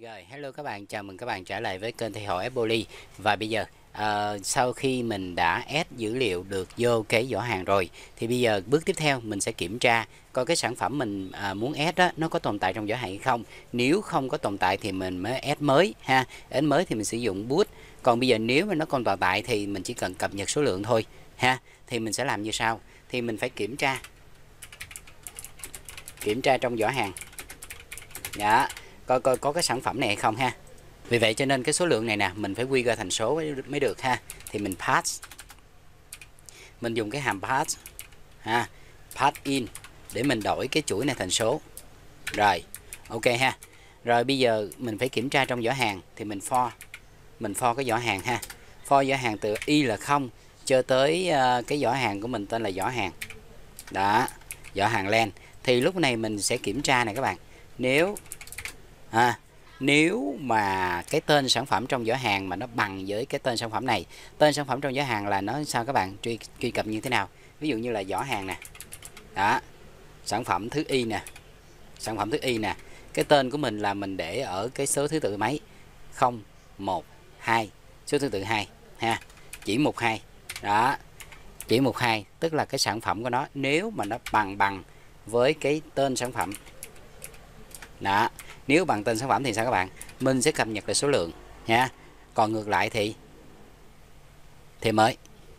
Rồi, hello các bạn, chào mừng các bạn trở lại với kênh Thầy Hội Epoli Và bây giờ, uh, sau khi mình đã add dữ liệu được vô cái giỏ hàng rồi Thì bây giờ bước tiếp theo mình sẽ kiểm tra coi cái sản phẩm mình uh, muốn add đó, nó có tồn tại trong giỏ hàng hay không. Nếu không có tồn tại thì mình mới add mới ha. Add mới thì mình sử dụng boot. Còn bây giờ nếu mà nó còn tồn tại thì mình chỉ cần cập nhật số lượng thôi ha. Thì mình sẽ làm như sau. Thì mình phải kiểm tra Kiểm tra trong giỏ hàng. Đó coi coi có cái sản phẩm này hay không ha. Vì vậy cho nên cái số lượng này nè mình phải quy ra thành số mới được ha. Thì mình pass. Mình dùng cái hàm pass ha. Pass in để mình đổi cái chuỗi này thành số. Rồi ok ha. Rồi bây giờ mình phải kiểm tra trong giỏ hàng thì mình for. Mình for cái giỏ hàng ha. For giỏ hàng từ y là không cho tới uh, cái giỏ hàng của mình tên là giỏ hàng. Đó giỏ hàng len. Thì lúc này mình sẽ kiểm tra này các bạn. Nếu à, nếu mà cái tên sản phẩm trong giỏ hàng mà nó bằng với cái tên sản phẩm này tên sản phẩm trong giỏ hàng là nó sao các bạn? Truy truy cập như thế nào? Ví dụ như là giỏ hàng nè. Đó. Sản phẩm thứ y nè. Sản phẩm thứ y nè. Cái tên của mình là mình để ở cái số thứ tự mấy? 0 1 2 số thứ tự 2 ha. Chỉ một hai. Đó. Chỉ một hai. Tức là cái sản phẩm của nó nếu mà nó bằng bằng với cái tên sản phẩm đó. Nếu bằng tên sản phẩm thì sao các bạn? Mình sẽ cập nhật lại số lượng nha. Còn ngược lại thì thì mới.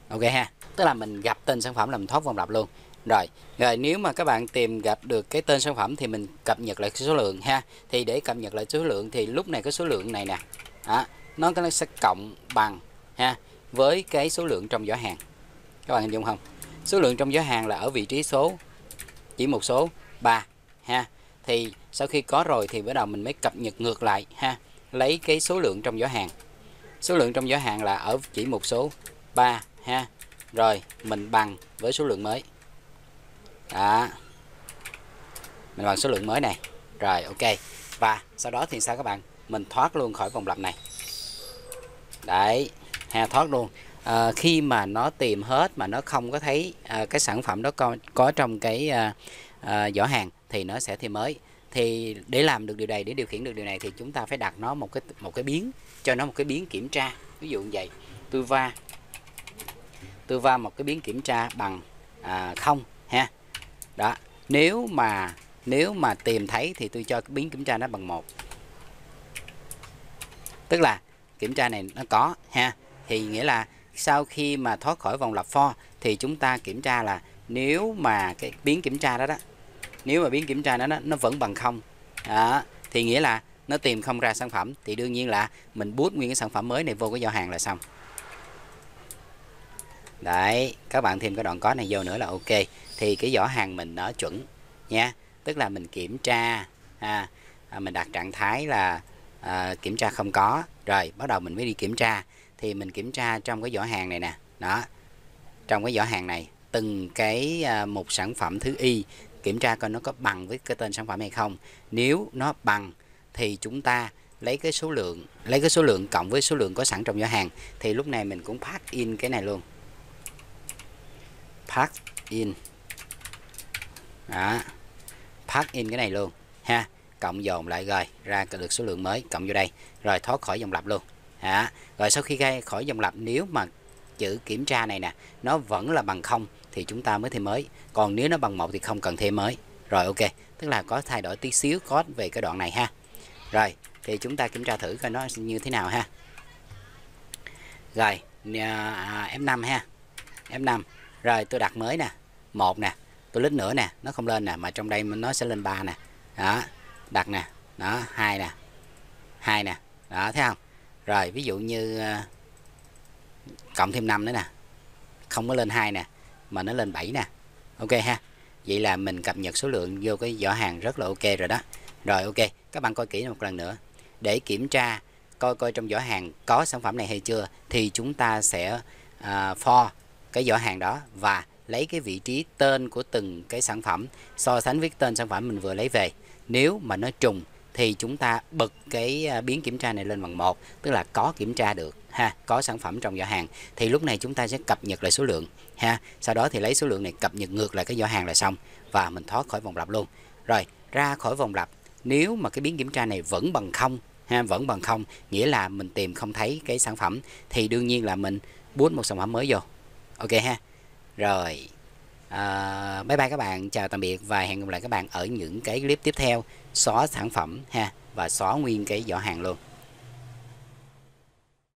Ok ha. Tức là mình gặp tên sản phẩm là mình thoát vòng lặp luôn. Rồi rồi nếu mà các bạn tìm gặp được cái tên sản phẩm thì mình cập nhật lại số lượng ha. Thì để cập nhật lại số lượng thì lúc này cái số lượng này nè. Đó, nó nó sẽ cộng bằng ha với cái số lượng trong giỏ hàng. Các bạn hình dung không? Số lượng trong giỏ hàng là ở vị trí số chỉ một số 3 ha. Thì sau khi có rồi thì bắt đầu mình mới cập nhật ngược lại ha. Lấy cái số lượng trong giỏ hàng. Số lượng trong giỏ hàng là ở chỉ một số. 3 ha. Rồi mình bằng với số lượng mới. Đó. Mình bằng số lượng mới này. Rồi ok. Và sau đó thì sao các bạn? Mình thoát luôn khỏi vòng lặp này. Đấy ha thoát luôn. À, khi mà nó tìm hết mà nó không có thấy à, cái sản phẩm đó có, có trong cái à, à, giỏ hàng thì nó sẽ thêm mới thì để làm được điều này để điều khiển được điều này thì chúng ta phải đặt nó một cái một cái biến cho nó một cái biến kiểm tra. Ví dụ như vậy tôi va tôi va một cái biến kiểm tra bằng à, không ha. Đó nếu mà nếu mà tìm thấy thì tôi cho cái biến kiểm tra nó bằng một. Tức là kiểm tra này nó có ha. Thì nghĩa là sau khi mà thoát khỏi vòng lập for thì chúng ta kiểm tra là nếu mà cái biến kiểm tra đó đó nếu mà biến kiểm tra nó nó vẫn bằng không đó, thì nghĩa là nó tìm không ra sản phẩm thì đương nhiên là mình bút nguyên cái sản phẩm mới này vô cái giao hàng là xong. Đấy các bạn thêm cái đoạn có này vô nữa là ok. Thì cái giỏ hàng mình nó chuẩn nha. Tức là mình kiểm tra à, à, mình đặt trạng thái là à, kiểm tra không có. Rồi bắt đầu mình mới đi kiểm tra. Thì mình kiểm tra trong cái giỏ hàng này nè đó. Trong cái giỏ hàng này từng cái à, một sản phẩm thứ y kiểm tra coi nó có bằng với cái tên sản phẩm hay không. Nếu nó bằng thì chúng ta lấy cái số lượng, lấy cái số lượng cộng với số lượng có sẵn trong giỏ hàng thì lúc này mình cũng pack in cái này luôn. Pack in. Đó. Pack in cái này luôn, ha. Cộng dồn lại rồi, ra được số lượng mới, cộng vô đây. Rồi thoát khỏi dòng lặp luôn. Đó. rồi sau khi ra khỏi dòng lặp, nếu mà chữ kiểm tra này nè, nó vẫn là bằng không thì chúng ta mới thêm mới. Còn nếu nó bằng một thì không cần thêm mới. Rồi ok. Tức là có thay đổi tí xíu code về cái đoạn này ha. Rồi thì chúng ta kiểm tra thử coi nó như thế nào ha. Rồi à, F5 ha. F5 rồi tôi đặt mới nè. Một nè. Tôi lít nữa nè. Nó không lên nè mà trong đây nó sẽ lên ba nè. Đó đặt nè. Đó hai nè. Hai nè. Đó thấy không? Rồi ví dụ như à, cộng thêm 5 nữa nè. Không có lên hai nè mà nó lên 7 nè. Ok ha. Vậy là mình cập nhật số lượng vô cái giỏ hàng rất là ok rồi đó. Rồi ok. Các bạn coi kỹ một lần nữa. Để kiểm tra coi coi trong giỏ hàng có sản phẩm này hay chưa thì chúng ta sẽ à, uh, for cái giỏ hàng đó và lấy cái vị trí tên của từng cái sản phẩm. So sánh với tên sản phẩm mình vừa lấy về. Nếu mà nó trùng thì chúng ta bật cái à, biến kiểm tra này lên bằng một tức là có kiểm tra được ha có sản phẩm trong giỏ hàng. Thì lúc này chúng ta sẽ cập nhật lại số lượng ha. Sau đó thì lấy số lượng này cập nhật ngược lại cái giỏ hàng là xong và mình thoát khỏi vòng lặp luôn. Rồi ra khỏi vòng lặp nếu mà cái biến kiểm tra này vẫn bằng không ha vẫn bằng không nghĩa là mình tìm không thấy cái sản phẩm thì đương nhiên là mình bút một sản phẩm mới vô. Ok ha. Rồi à, bye bye các bạn. Chào tạm biệt và hẹn gặp lại các bạn ở những cái clip tiếp theo. Xóa sản phẩm ha, và xóa nguyên cái giỏ hàng luôn.